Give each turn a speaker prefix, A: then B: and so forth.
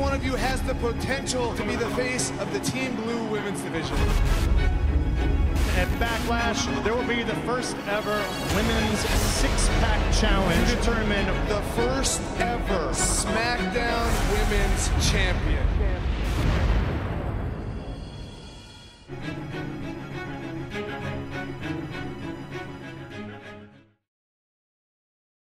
A: one of you has the potential to be the face of the Team Blue women's division.
B: At Backlash, there will be the first ever women's six-pack challenge to determine
A: The first ever SmackDown Women's Champion.